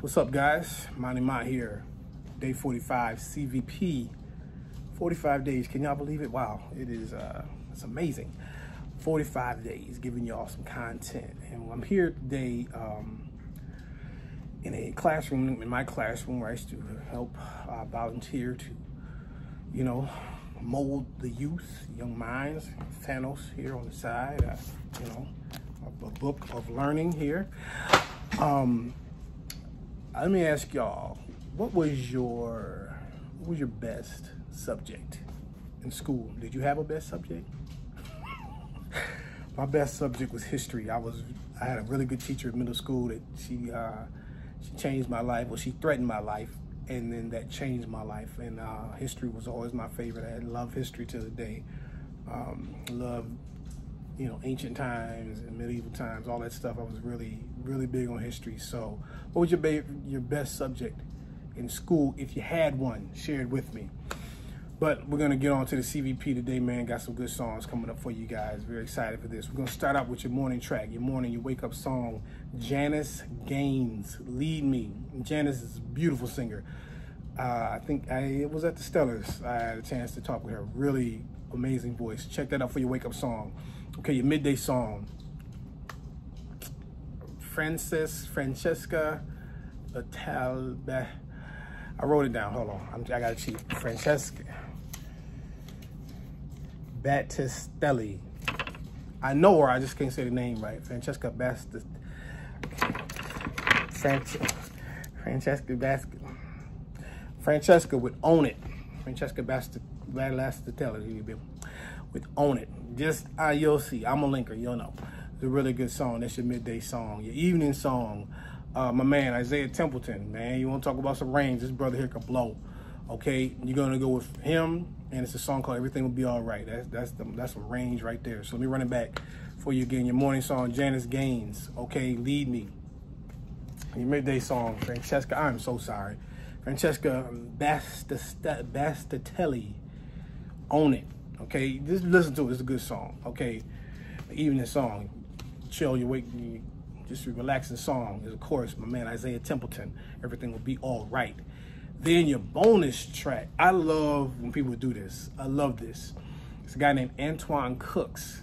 What's up, guys? Monty Mont here. Day 45, CVP. 45 days. Can y'all believe it? Wow, it is. Uh, it's amazing. 45 days, giving y'all some content, and I'm here today um, in a classroom, in my classroom, where I used to help uh, volunteer to, you know, mold the youth, young minds. Thanos here on the side. Uh, you know, a, a book of learning here. Um, let me ask y'all, what was your what was your best subject in school? Did you have a best subject? My best subject was history. I was I had a really good teacher in middle school that she uh, she changed my life. Well, she threatened my life, and then that changed my life. And uh, history was always my favorite. I love history to the day. Um, love you know, ancient times and medieval times, all that stuff. I was really, really big on history. So, what was your ba- your best subject in school, if you had one? Share it with me. But we're gonna get on to the CVP today, man. Got some good songs coming up for you guys. Very excited for this. We're gonna start out with your morning track, your morning, your wake up song. Janice Gaines, "Lead Me." Janice is a beautiful singer. Uh, I think I it was at the Stellars. I had a chance to talk with her. Really amazing voice. Check that out for your wake up song. Okay, your midday song. Francis, Francesca, Batal, I wrote it down. Hold on. I'm, I got to cheat. Francesca Battistelli. I know her. I just can't say the name right. Francesca Bast. Francesca Bast. Francesca would own it. Francesca Bast. Bastatelli with Own It. Just, uh, you'll see. I'm a linker, you'll know. It's a really good song. That's your midday song. Your evening song, uh, my man, Isaiah Templeton, man. You want to talk about some range, this brother here can blow. Okay, you're going to go with him, and it's a song called Everything Will Be All Right. That's, that's, the, that's some range right there. So let me run it back for you again. Your morning song, Janice Gaines, okay, Lead Me. Your midday song, Francesca, I'm so sorry. Francesca Bastatelli, Own It. Okay, just listen to it. It's a good song. Okay, evening song, chill, you wake, just a relaxing song. Is of course my man Isaiah Templeton. Everything will be all right. Then your bonus track. I love when people do this. I love this. It's a guy named Antuan Cooks,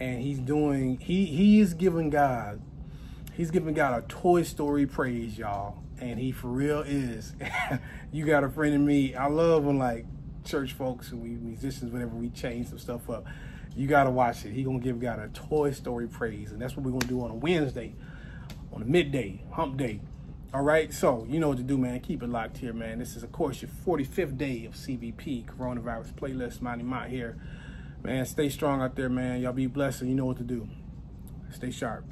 and he's doing. He he is giving God. He's giving God a Toy Story praise, y'all, and he for real is. you got a friend in me. I love when like church folks and we musicians, whenever we change some stuff up, you gotta watch it. He gonna give God a Toy Story praise, and that's what we're gonna do on a Wednesday, on a midday, hump day. All right, so you know what to do, man. Keep it locked here, man. This is, of course, your 45th day of CVP Coronavirus Playlist. Monty Mont here, man. Stay strong out there, man. Y'all be blessed, and you know what to do. Stay sharp.